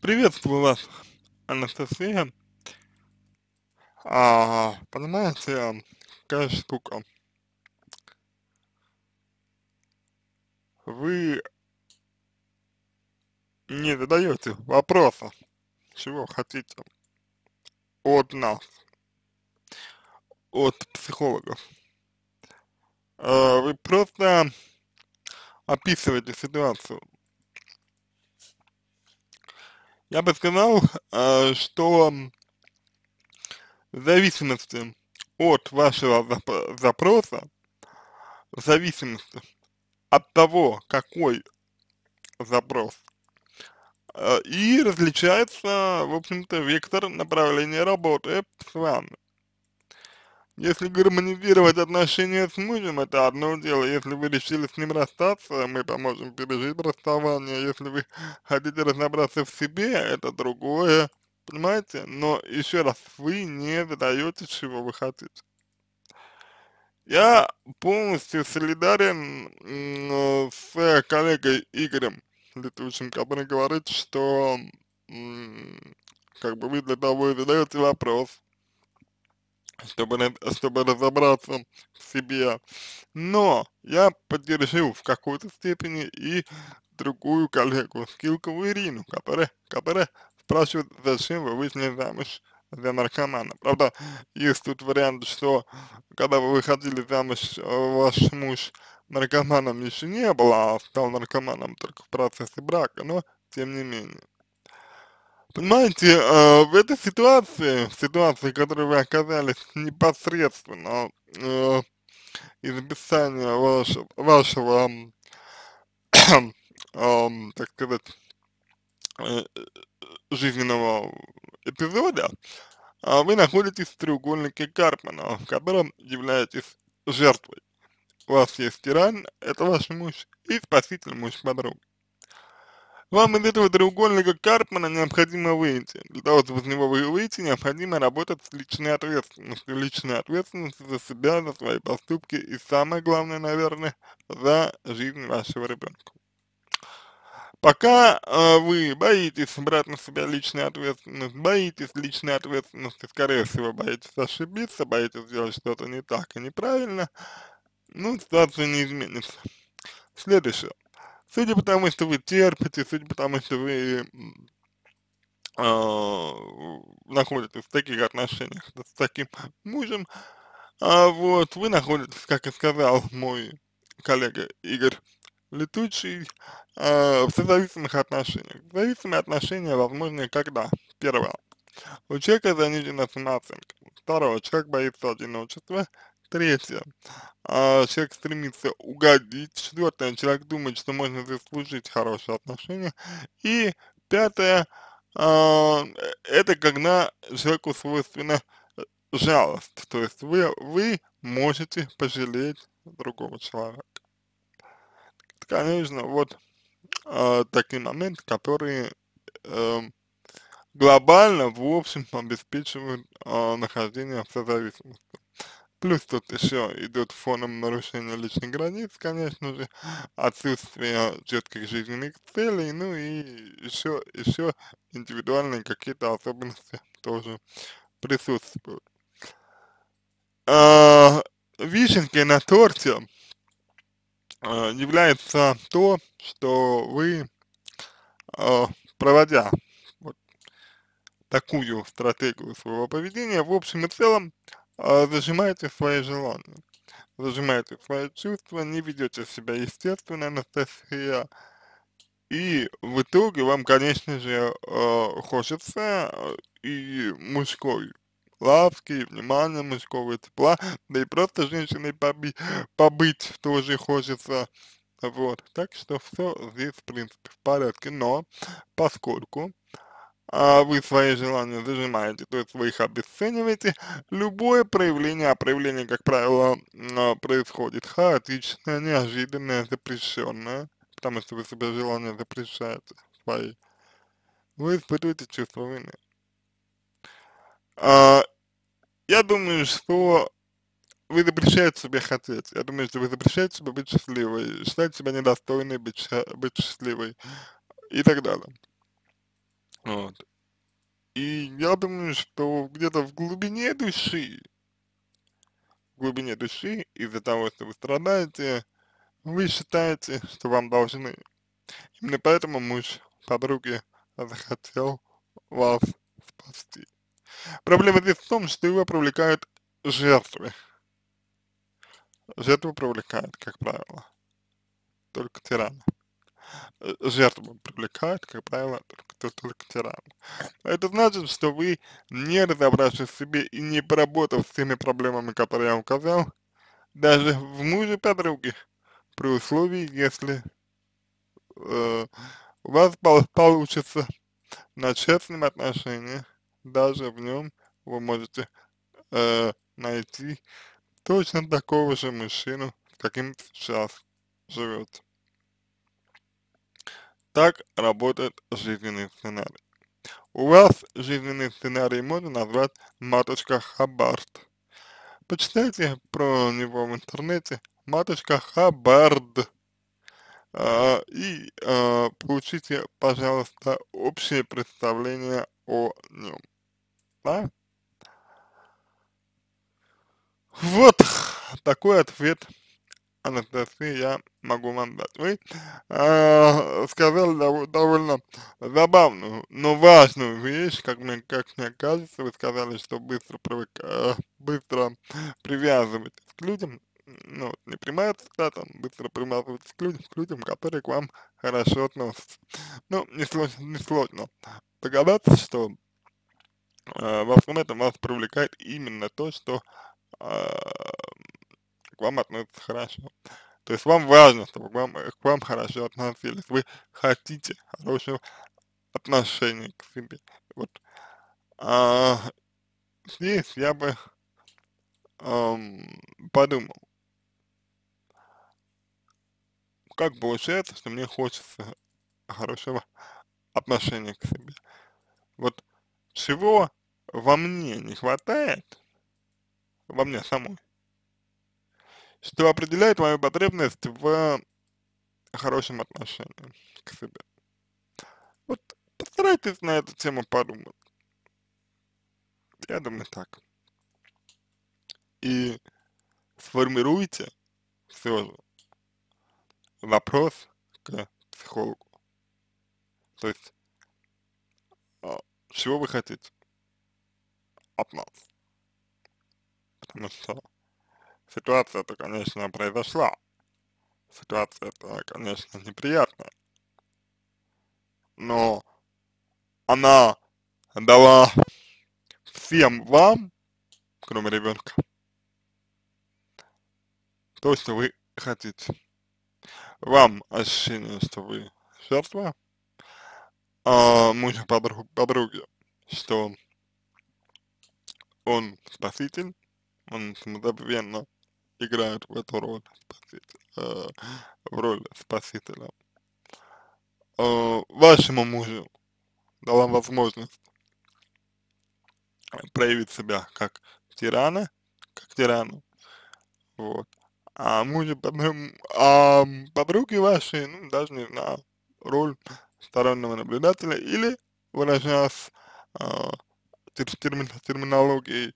Приветствую вас, Анастасия. А, понимаете, какая штука. Вы не задаете вопроса, чего хотите от нас, от психологов. А, вы просто описываете ситуацию. Я бы сказал, а, что в зависимости от вашего зап запроса, в зависимости от того, какой запрос, э, и различается, в общем-то, вектор направления работы с вами. Если гармонизировать отношения с мужем, это одно дело, если вы решили с ним расстаться, мы поможем пережить расставание, если вы хотите разобраться в себе, это другое, понимаете? Но еще раз, вы не задаете, чего вы хотите. Я полностью солидарен с коллегой Игорем Летучим, который говорит, что как бы вы для того и задаете вопрос, чтобы, чтобы разобраться в себе. Но я поддержу в какой-то степени и другую коллегу, Скилкову Ирину, которая, которая спрашивает, зачем вы вышли замуж за наркомана. Правда, есть тут вариант, что когда вы выходили замуж, ваш муж наркоманом еще не был, а стал наркоманом только в процессе брака, но тем не менее. Понимаете, э, в этой ситуации, в ситуации, в которой вы оказались непосредственно э, из описания вашего, вашего э, так сказать, э, жизненного эпизода, э, вы находитесь в треугольнике Карпмана, в котором являетесь жертвой. У вас есть тиран, это ваш муж, и спаситель муж подруги. Вам из этого треугольника Карпмана необходимо выйти. Для того, чтобы из него выйти, необходимо работать с личной ответственностью. Личной ответственностью за себя, за свои поступки и самое главное, наверное, за жизнь вашего ребенка. Пока э, вы боитесь брать на себя личную ответственность, боитесь личной ответственности, скорее всего, боитесь ошибиться, боитесь сделать что-то не так и неправильно, ну, ситуация не изменится. Следующее. Судя по тому, что вы терпите, судя по тому, что вы э, находитесь в таких отношениях с таким мужем, а вот вы находитесь, как и сказал мой коллега Игорь Летучий, э, в созависимых отношениях. Зависимые отношения возможны когда? Первое. У человека занижена самооценка. Второе. Человек боится одиночества. Третье. А, человек стремится угодить. Четвертое. Человек думает, что можно заслужить хорошие отношения. И пятое. А, это когда человеку свойственно жалость. То есть вы, вы можете пожалеть другого человека. Конечно, вот э, такие моменты, которые э, глобально, в общем, обеспечивают э, нахождение в созависимости. Плюс тут еще идет фоном нарушения личных границ, конечно же, отсутствие четких жизненных целей, ну и еще, еще индивидуальные какие-то особенности тоже присутствуют. А, вишенкой на торте а, является то, что вы, а, проводя вот такую стратегию своего поведения, в общем и целом, зажимаете свои желания, зажимаете свои чувства, не ведете себя естественно, Анастасия, и в итоге вам, конечно же, э, хочется и мужской ласки, внимания, мужского тепла, да и просто женщиной поби побыть тоже хочется, вот, так что все здесь, в принципе, в порядке, но поскольку а вы свои желания зажимаете, то есть вы их обесцениваете, любое проявление, а проявление, как правило, а, происходит хаотичное, неожиданное, запрещенное, потому что вы себе желания запрещаете свои, вы испытываете чувство вины. А, я думаю, что вы запрещаете себе хотеть, я думаю, что вы запрещаете себе быть счастливой, считаете себя недостойной быть, быть счастливой и так далее. Вот. И я думаю, что где-то в глубине души, в глубине души, из-за того, что вы страдаете, вы считаете, что вам должны. Именно поэтому муж подруги захотел вас спасти. Проблема здесь в том, что его привлекают жертвы. Жертву привлекают, как правило, только тираны. Э, жертву привлекают, как правило, только, только тираны. Это значит, что вы, не разобравшись в себе и не поработав с теми проблемами, которые я указал, даже в муже подруги, при условии, если э, у вас получится начать с ним отношения, даже в нем вы можете э, найти точно такого же мужчину, каким сейчас живете. Так работает жизненный сценарий. У вас жизненный сценарий можно назвать матушка Хаббард. Почитайте про него в интернете матушка Хаббард а, и а, получите, пожалуйста, общее представление о нем. Да? Вот такой ответ, Анастасия, я могу вам дать. Вы э, сказали дов довольно забавную, но важную вещь, как мне, как мне кажется, вы сказали, что быстро привык, э, быстро привязываетесь к людям, ну, не прямая цитата, быстро привязываетесь к людям, к людям, которые к вам хорошо относятся. Ну, не сложно, не сложно догадаться, что э, во всем этом вас привлекает именно то, что э, к вам относятся хорошо. То есть вам важно, чтобы вам, к вам хорошо относились. Вы хотите хорошего отношения к себе. Вот. А, здесь я бы эм, подумал, как получается, что мне хочется хорошего отношения к себе. Вот чего во мне не хватает, во мне самой, что определяет мою потребность в хорошем отношении к себе. Вот постарайтесь на эту тему подумать. Я думаю так. И сформируйте все же вопрос к психологу. То есть, а, чего вы хотите от нас? Потому что ситуация-то, конечно, произошла. Ситуация-то, конечно, неприятная. Но она дала всем вам, кроме ребенка, то, что вы хотите. Вам ощущение, что вы жертва, а мужа подруг, подруги, что он спаситель, он самозабвенно играет в эту роль э, в роль спасителя. Э, вашему мужу дала возможность проявить себя как тирана, как тирану, вот. А мужу, а подруги ваши, ну, даже не знаю, роль стороннего наблюдателя или, выражаясь э, термин, терминологией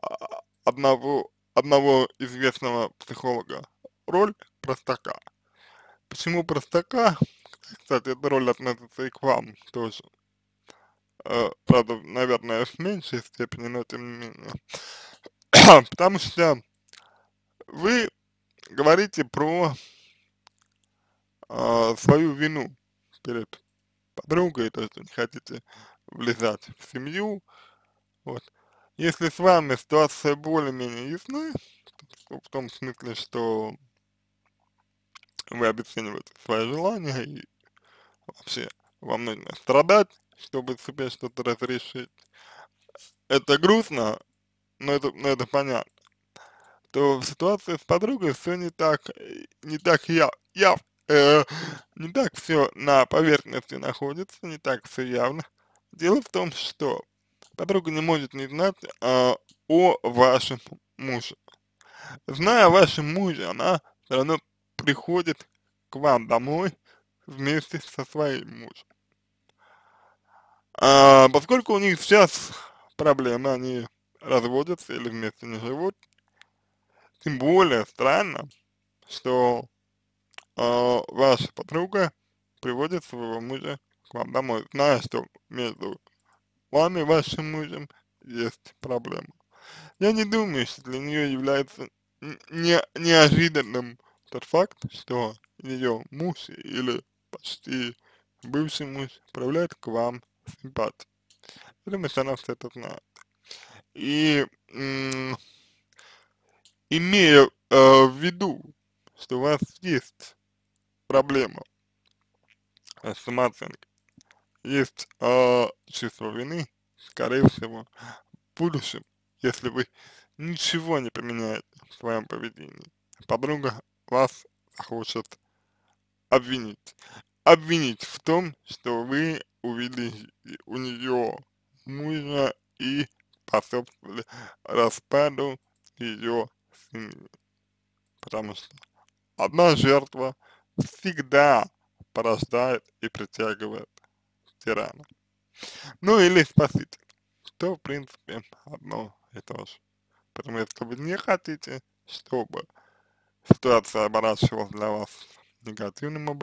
а, одного одного известного психолога, роль простака. Почему простака? Кстати, эта роль относится и к вам тоже. Э, правда, наверное, в меньшей степени, но тем не менее. Потому что вы говорите про э, свою вину перед подругой, то есть не хотите влезать в семью, вот. Если с вами ситуация более-менее ясна, в том смысле, что вы обесцениваете свои желания и вообще вам нужно страдать, чтобы себе что-то разрешить, это грустно, но это, но это понятно, то в ситуации с подругой все не так, не так я, я, э, не так все на поверхности находится, не так все явно. Дело в том, что подруга не может не знать а, о вашем муже. Зная о вашем муже, она все равно приходит к вам домой вместе со своим мужем. А, поскольку у них сейчас проблемы, они разводятся или вместе не живут, тем более странно, что э, ваша подруга приводит своего мужа к вам домой, зная, что между вами и вашим мужем есть проблема. Я не думаю, что для нее является не, неожиданным тот факт, что ее муж или почти бывший муж проявляет к вам симпатию. Потому что она все это знает. И имея э, в виду, что у вас есть проблема с самооценкой, есть э, чувство вины, скорее всего, в будущем, если вы ничего не поменяете в своем поведении, подруга вас хочет обвинить. Обвинить в том, что вы увидели у нее мужа и способствовали распаду ее семьи. Потому что одна жертва всегда порождает и притягивает тирана. Ну или спаситель. Что, в принципе, одно и то же. Потому если вы не хотите, чтобы ситуация оборачивалась для вас негативным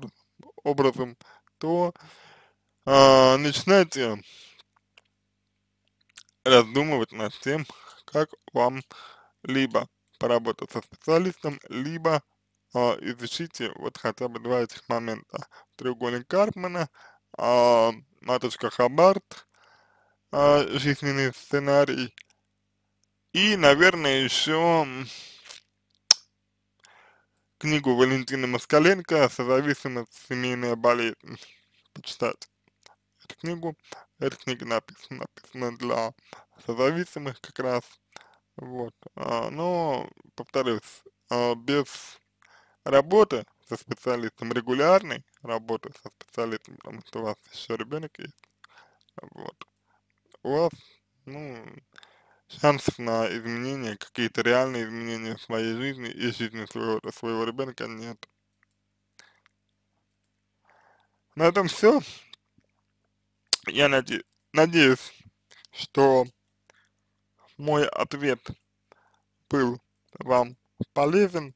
образом то э, начинайте раздумывать над тем, как вам либо поработать со специалистом, либо э, изучите вот хотя бы два этих момента. Треугольник Карпмана, э, матушка Хаббард, э, жизненный сценарий, и, наверное, еще книгу Валентины Москаленко «Созависимость. Семейная болезнь» почитать. Эту книгу, эта книга написана, написана для созависимых как раз, вот, а, но, повторюсь, а, без работы со специалистом, регулярной работы со специалистом, потому что у вас еще ребенок есть, вот, у вас, ну, шансов на изменения, какие-то реальные изменения в своей жизни и жизни своего, своего ребенка нет. На этом все. Я наде надеюсь, что мой ответ был вам полезен.